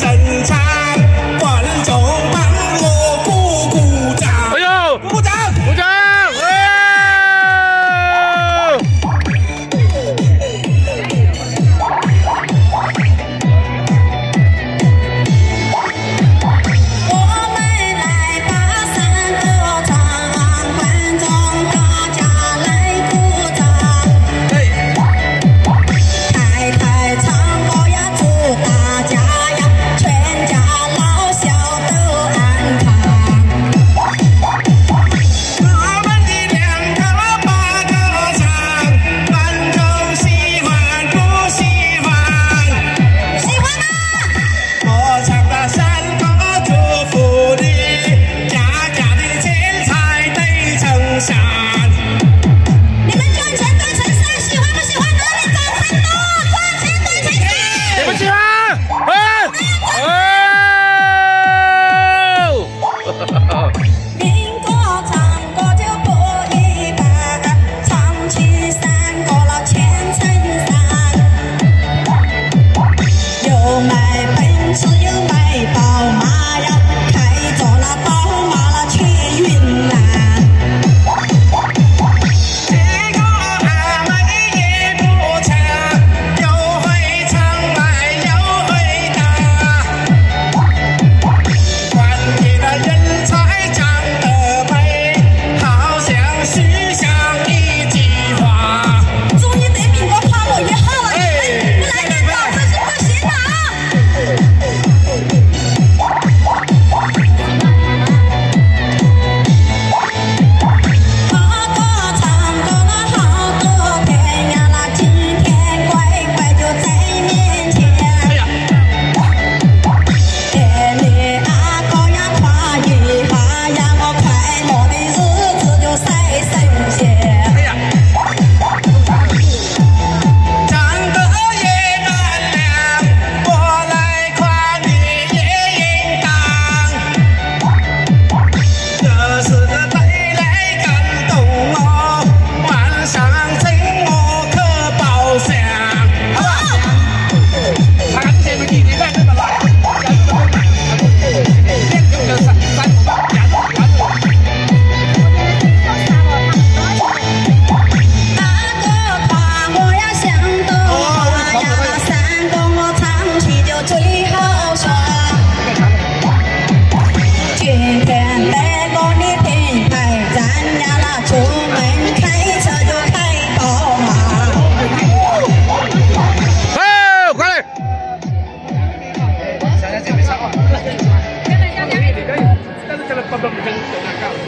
sân trái 你。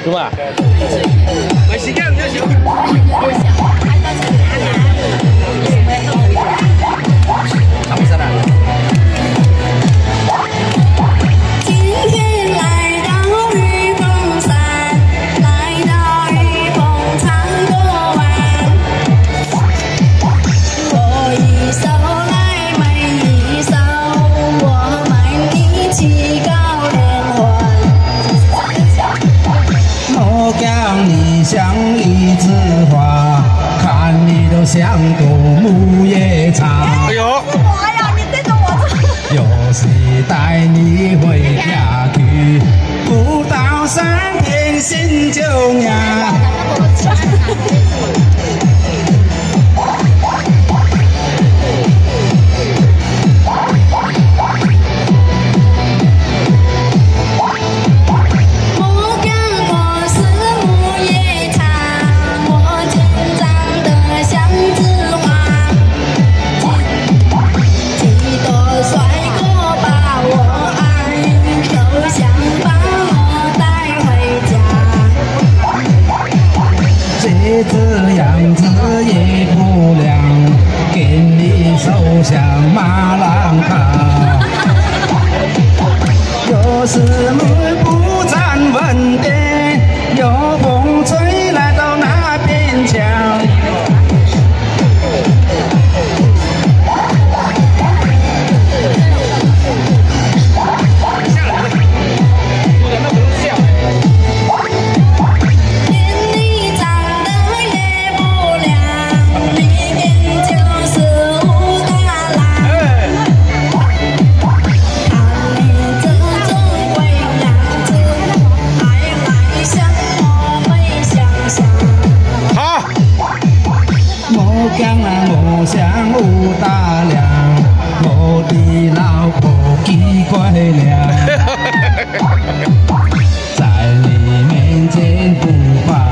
是吧？像一枝花，看你都像朵牧野花。哎呦，是我呀，你对着我。有谁带你回？一只羊子也不养，给你手像马兰卡，就是。将来我像武大郎，我的老婆鸡块娘，在你面前不怕。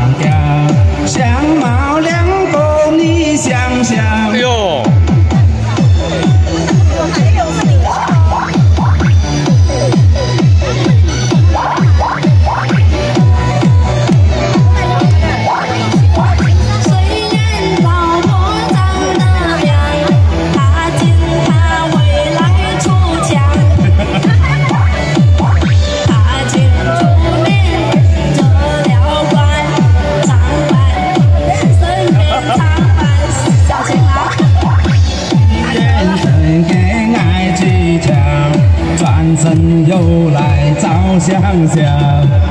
想想。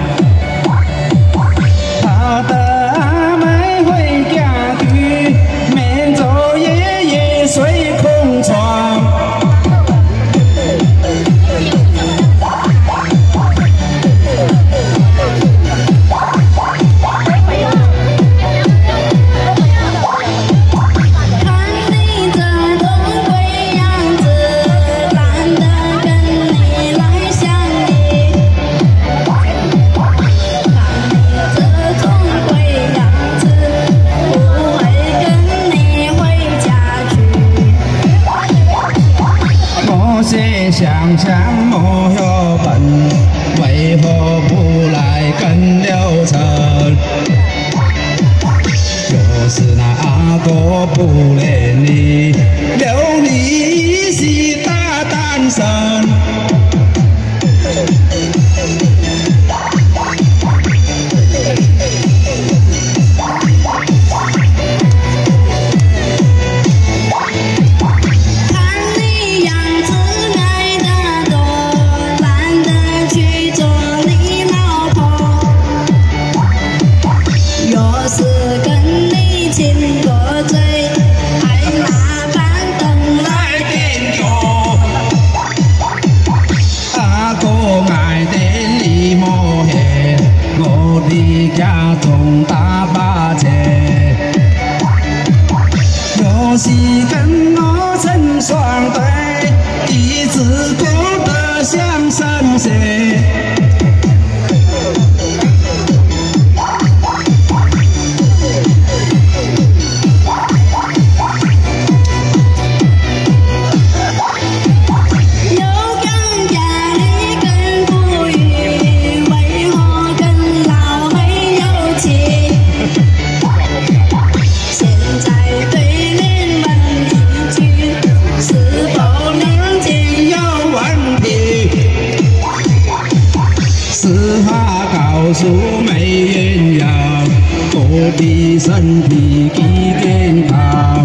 số mấy gen ya cổ bi sân bi ki gen ta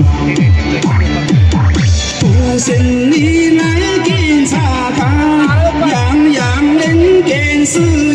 cô xin đi lấy gen sa ta yang yang đến gen sư